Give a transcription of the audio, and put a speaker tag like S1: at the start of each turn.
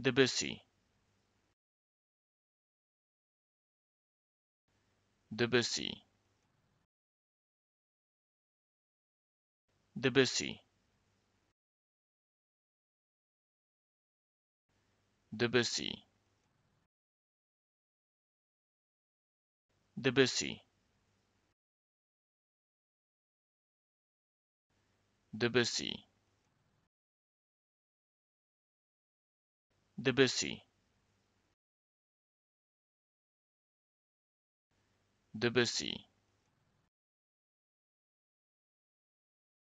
S1: Debussy Debussy Debussy Debussy Debussy Debussy Debussy Debussy